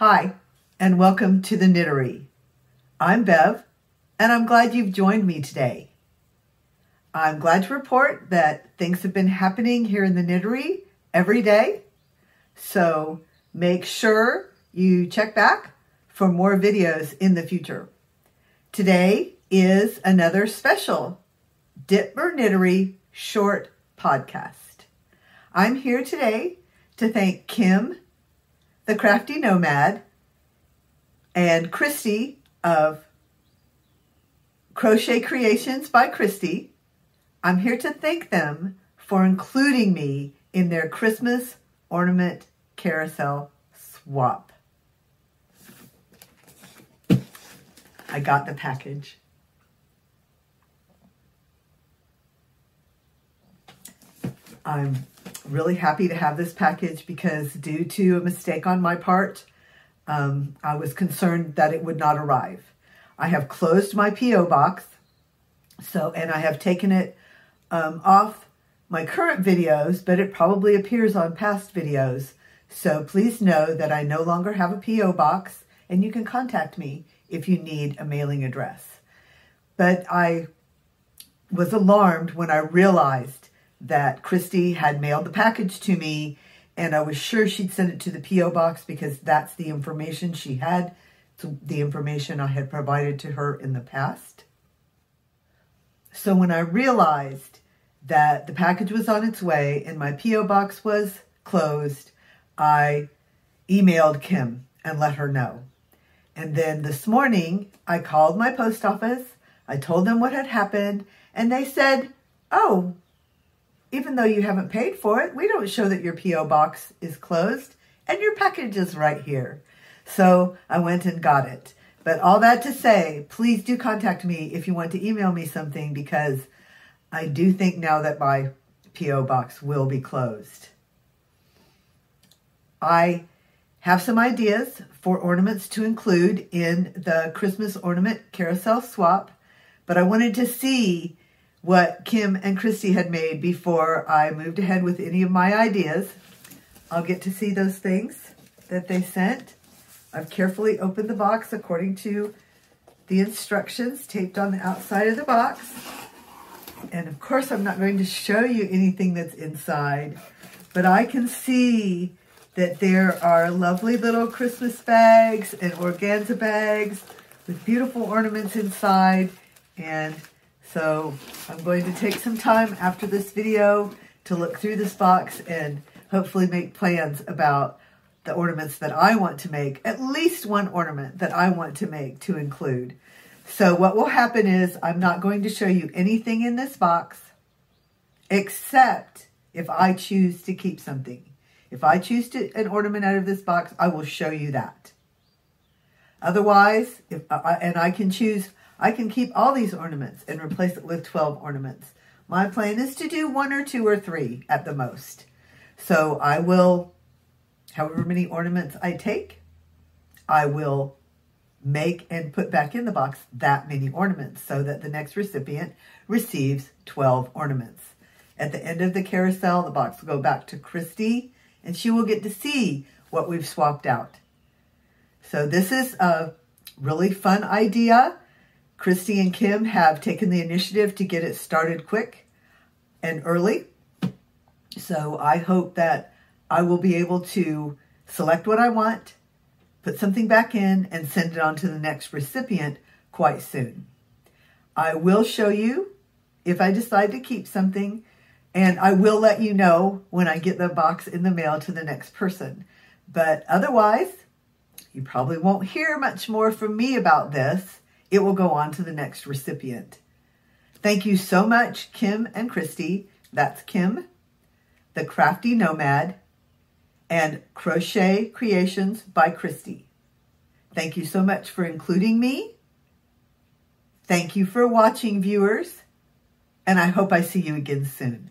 Hi, and welcome to the Knittery. I'm Bev, and I'm glad you've joined me today. I'm glad to report that things have been happening here in the Knittery every day, so make sure you check back for more videos in the future. Today is another special Dittmer Knittery short podcast. I'm here today to thank Kim the Crafty Nomad, and Christi of Crochet Creations by Christi. I'm here to thank them for including me in their Christmas ornament carousel swap. I got the package. I'm really happy to have this package because due to a mistake on my part, um, I was concerned that it would not arrive. I have closed my P.O. box, so and I have taken it um, off my current videos, but it probably appears on past videos. So please know that I no longer have a P.O. box, and you can contact me if you need a mailing address. But I was alarmed when I realized that Christi had mailed the package to me and I was sure she'd send it to the P.O. box because that's the information she had, the information I had provided to her in the past. So when I realized that the package was on its way and my P.O. box was closed, I emailed Kim and let her know. And then this morning, I called my post office. I told them what had happened, and they said, Oh, even though you haven't paid for it, we don't show that your P.O. box is closed and your package is right here. So I went and got it. But all that to say, please do contact me if you want to email me something because I do think now that my P.O. box will be closed. I have some ideas for ornaments to include in the Christmas ornament carousel swap, but I wanted to see what Kim and Christi had made before I moved ahead with any of my ideas. I'll get to see those things that they sent. I've carefully opened the box according to the instructions taped on the outside of the box. And of course, I'm not going to show you anything that's inside, but I can see that there are lovely little Christmas bags and organza bags with beautiful ornaments inside and so I'm going to take some time after this video to look through this box and hopefully make plans about the ornaments that I want to make, at least one ornament that I want to make to include. So what will happen is I'm not going to show you anything in this box except if I choose to keep something. If I choose to, an ornament out of this box, I will show you that. Otherwise, if uh, I, and I can choose I can keep all these ornaments and replace it with 12 ornaments. My plan is to do one or two or three at the most. So I will, however many ornaments I take, I will make and put back in the box that many ornaments so that the next recipient receives 12 ornaments. At the end of the carousel, the box will go back to Christi and she will get to see what we've swapped out. So this is a really fun idea. Christi and Kim have taken the initiative to get it started quick and early. So I hope that I will be able to select what I want, put something back in, and send it on to the next recipient quite soon. I will show you if I decide to keep something, and I will let you know when I get the box in the mail to the next person. But otherwise, you probably won't hear much more from me about this it will go on to the next recipient. Thank you so much, Kim and Christi. That's Kim, The Crafty Nomad, and Crochet Creations by Christi. Thank you so much for including me. Thank you for watching, viewers, and I hope I see you again soon.